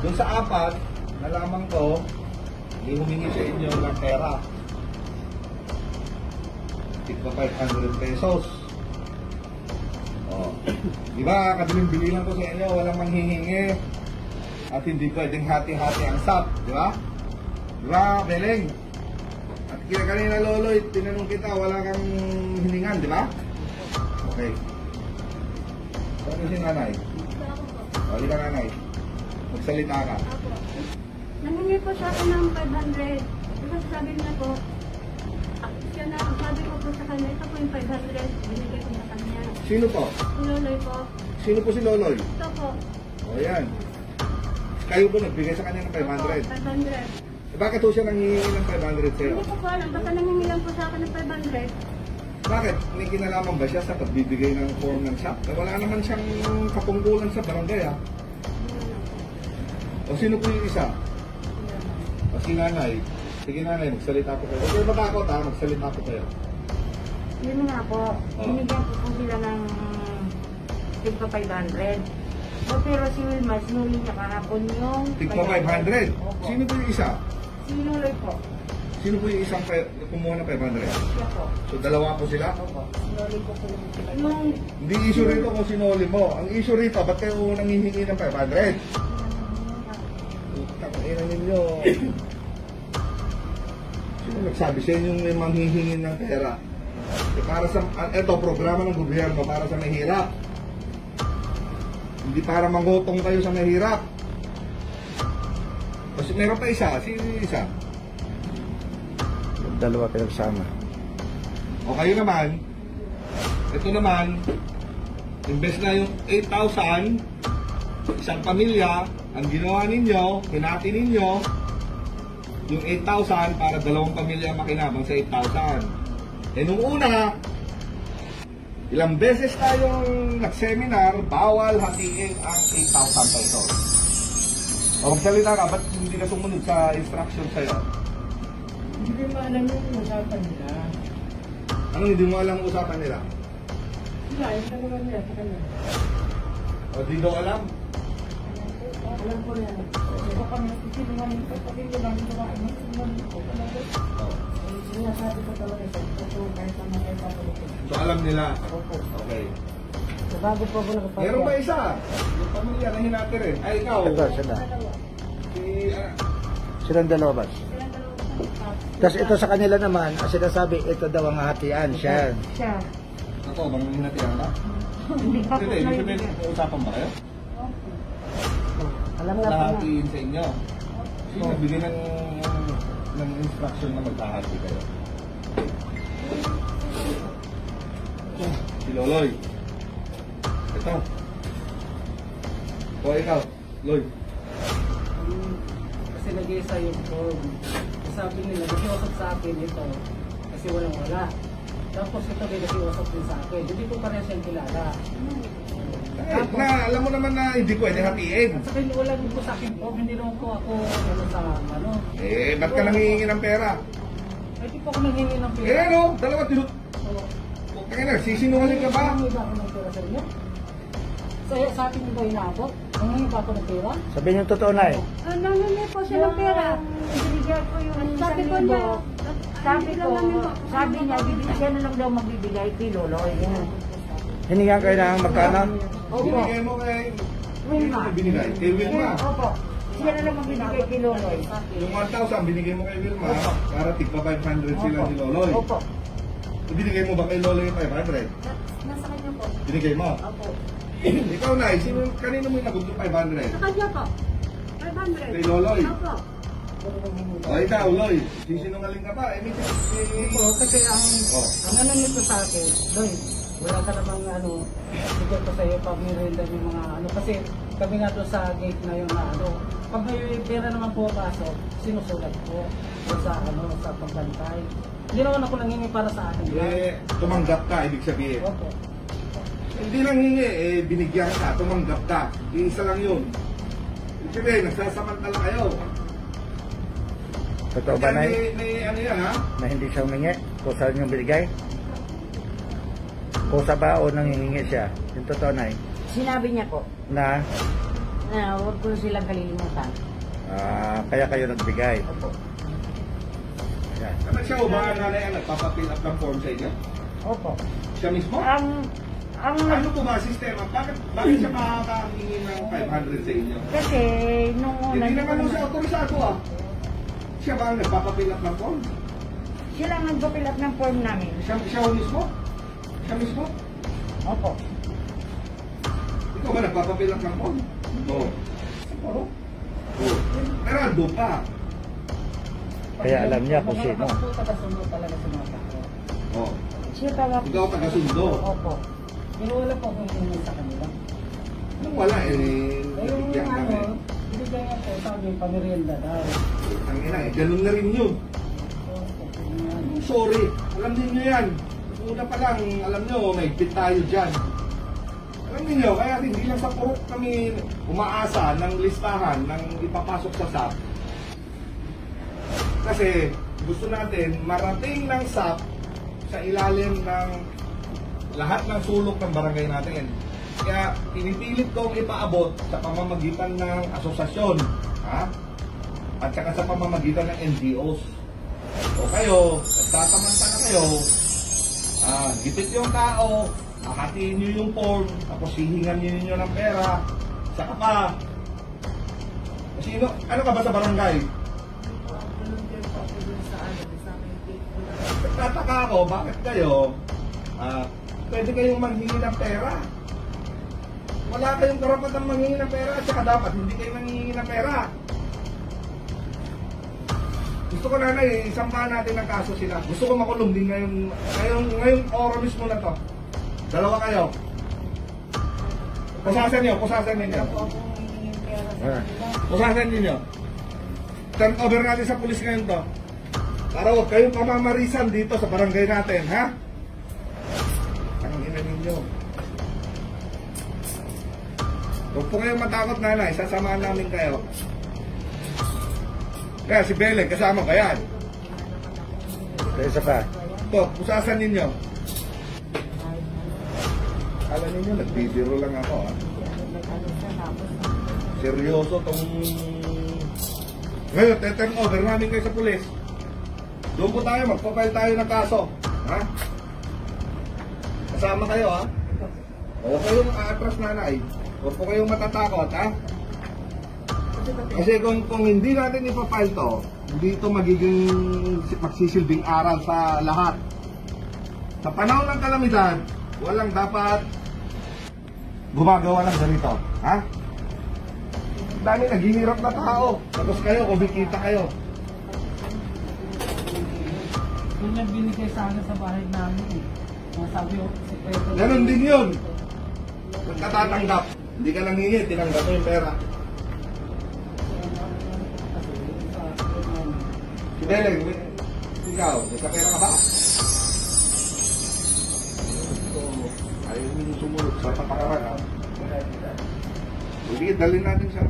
Doon sa apat, nalaman ko, hindi humingi sa inyo ng pera. Tigpa 500 pesos. Oh. Di ba, kabiling-bili lang ko sa inyo, walang manghihingi. At hindi pwedeng hati-hati ang SAP, di ba? Di ba, Beleng? At kaya kanina, Loloy, tinanong kita, wala kang hiningan, di ba? Okay. Ano si nanay? O, di ka nanay. Magsalita ka. Apo. Nangingi po siya ako ng 500. Kasi sabi niya po, siya na, sabi ko po sa kanya, ito po yung 500. Binigay ko na kanya. Sino po? Sinuloy po. Sino po si Loloy? Ito po. O, yan. Kayo po nagbigay sa kanya ng 500. Opo, 500. Eh, bakit po siya nanghihingi ng 500 sa'yo? Hindi ko po alam, basta nangingi lang po sa akin ng 500. Bakit? May kinalaman ba siya sa pagbibigay ng form ng shop? Eh, wala naman siyang kapungkulan sa barangay, ah. O, sino po yung isa? O, si nanay. Sige nanay, magsalita po kayo. Huwag kayo matakot, ha? Magsalita po kayo. Yun nga po, Oh. binigyan ko po sila ng tigpa 500. So, pero si Wilma, sinuli niya kahapon yung... Tigpa 500. Opo. Sino po yung isa? Sinuloy po. Sino po yung isang pe- kumuha ng 500? Siya po. So, dalawa po sila? Opo. Sinuli ko po yung Yung, Hindi issue rito kung sinuli mo. Ang issue rito, ba't kayo nangihingi ng 500? Ninyo. Sino nagsabi sa inyo may manghihingi ng pera? Eh, para sa, ah, eto, programa ng gobyerno para sa mahirap. Hindi para mangutong kayo sa mahirap. Kasi meron pa isa. Sino yung isa? Dalawa pinagsama. O kayo naman, ito naman, invest na yung 8,000, isang pamilya, ang ginawa ninyo, hinati ninyo, yung 8,000 para dalawang pamilya makinabang sa 8,000. Eh nung una, ilang beses tayong nag-seminar, bawal hatiin ang 8,000 pesos. O magsalita ka, ba't hindi ka sumunod sa instruction sa'yo? Hindi ko maalam yung usapan nila. Anong hindi mo alam ang usapan nila? Sila, yung dalawa nila sa kanya. O di daw alam? Alam ko yan. Kasi baka may sinungaling ko. Pag hindi lang ito kain, mas sinungaling ko. Oh. Sinasabi ko talaga sa ito kahit sa mga ipapalito. So alam nila. Opo. Okay. So bago po ako nakapagya. Meron pa isa. Yung pamilya na hinati rin. Ay, ikaw. Ito, sila. Si, ah, Silang dalawa ba? silang dalawa. Tapos ito sa kanila naman, sinasabi, ito daw ang hatian siya. Siya. ako, bang hinatihan ka? Hindi pa po Hindi, na may usapan ba kayo? Alam na po na. Lahatiin sa inyo. Sino nagbigay ng, ng instruction na maghahati kayo? Si Loloy. Ito. O ikaw, Loy. Kasi nag-iisa yung form. Sabi nila, nakiusap sa akin ito. Kasi walang wala. Tapos ito din nakiusap din sa akin. Hindi ko parehas siyang kilala. Eh, na, alam mo naman na hindi pwede hatiin. At saka hindi wala din po sa akin form. Hindi naman po ako ano sa ano. Eh, ba't ka nangihingi ng pera? Hindi po ako nanghingi ng Eh, pera. ano? Dalawa tinut... Tangin na, sisinungaling ka ba? Nangingi ba ako ng pera sa inyo? So, sa atin mo ba inaabot? Nangingi ba ako ng pera? Sabihin yung totoo na eh. Ah, nangingi po siya ng pera. Binigyan ko yung Sabi ko niya. Sabi ko, sabi niya, bibigyan na lang daw magbibigay kay Loloy. Yan. Hiningan kayo ng magkano? Opo. Binigay mo kay... Wilma. Binigay? Kay Wilma. Opo. Siya na lang magbibigay kay Loloy. Yung 1,000 binigay mo kay Wilma para tigpa 500 sila ni Loloy. Opo. Binigay mo ba kay Loloy yung 500? Nasa kanya po. Binigay mo. Opo. Ikaw na, sino, kanino mo yung 500? Sa kanya po. 500. Kay Loloy. Opo. O ikaw, Loy, sisinungaling ka pa. Eh, may Ito, kasi ang, Oh. ang ano nito sa akin, Doy, wala ka namang ano, bigyan ko sa iyo pag nirinda yung mga ano, kasi kami nga doon sa gate na yun na ano, pag may pera naman pumapasok, sinusulat ko sa ano, sa pagbantay. Hindi naman ako nangingi para sa akin. Eh, tumanggap ka, ibig sabihin. Opo. Hindi lang hingi, eh, binigyan ka, tumanggap ka. Iisa lang yun. Ibig sabihin, nagsasamantala kayo. Totoo ba na May, may ano yan, ha? na hindi siya humingi? Kusa yung binigay? Kusa ba o nangihingi siya? Yung totoo na Sinabi niya po, na na huwag ko silang kalilimutan. Ah, kaya kayo nagbigay. Opo. Yan. Dapat siya o ba nanay ang nagpapapill up ng form sa inyo? Opo. Siya mismo? Ang, ang, Ano po ba ang sistema? Bakit, bakit siya makakahingi ng 500 sa inyo? kasi nung una, Hindi naman siya autorisado ah. Siya ba ang nagpapapill up ng form? sila ang nagpapill up ng form namin. Siya, siya ho mismo? Siya mismo? Opo. Ikaw ba nagpapapill up ng form? Oo. Siguro. Oo. Pero ando pa. Kaya alam niya kung sino. Mga po tagasunod talaga sa mga tao. Oo. Siya tawag. Ikaw taga-sundo. Opo. Pero wala po akong tingin sa kanila. Anong wala eh? Yung Nabigyan kami. ano, binigyan nga po, sabi, pamerienda daw. Ang ina eh, ganun na rin yun. Yung ano. Sorry, alam niyo yan. Una pa lang, alam niyo, may bit tayo dyan. Alam niyo, kaya hindi lang sa purok kami umaasa ng listahan ng ipapasok sa SAP. Kasi gusto natin marating ng SAP sa ilalim ng lahat ng sulok ng barangay natin. Kaya pinipilit kong ipaabot sa pamamagitan ng asosasyon. Ha? At saka sa pamamagitan ng NGOs. O kayo, nagtatamanta na kayo, ah, gipit yung tao, akatiin nyo yung form, tapos hihingan nyo ninyo ng pera, saka pa. Sino, ano ka ba sa barangay? Nagtataka ako, bakit kayo, ah, pwede kayong manghingi ng pera? Wala kayong karapatang manghingi ng pera at saka dapat hindi kayo manghingi ng pera. Gusto ko na isambahan natin ang kaso sila. Gusto ko makulong din ngayon, ngayon, ngayon oras mismo na to. Dalawa kayo. Pusasan nyo, pusasan ninyo. Ah. Pusasan ninyo. Turn over natin sa pulis ngayon to. Para huwag kayong pamamarisan dito sa barangay natin, ha? Ang ina ninyo. Huwag po kayong matakot nanay, sasamahan namin kayo. Kaya si Belen, kasama ka yan. Kaya isa pa. To, pusasan ninyo. Kala ninyo, nagbibiro lang ako, ha? Seryoso tong... Ngayon, turn over namin kayo sa pulis. Doon po tayo, magpapile tayo ng kaso. Ha? Kasama kayo, ha? Huwag kayong aatras nanay. Huwag po kayong matatakot, ha? Kasi kung, kung hindi natin ipapile to, hindi ito magiging magsisilbing aral sa lahat. Sa panahon ng kalamidad, walang dapat gumagawa ng ganito. Ha? Dami naghihirap na tao. Tapos kayo, kumikita kayo. Yun yung binigay sa akin sa bahay namin eh. Mga sabi ko, sekreto. Ganon din yun. Nagkatatanggap. Hindi ka nanghingi, tinanggap mo yung pera. Beleng, ikaw, nagkapera ka ba? Ayaw mo sumunod sa patakaran, ha? Hindi, dalhin natin siya.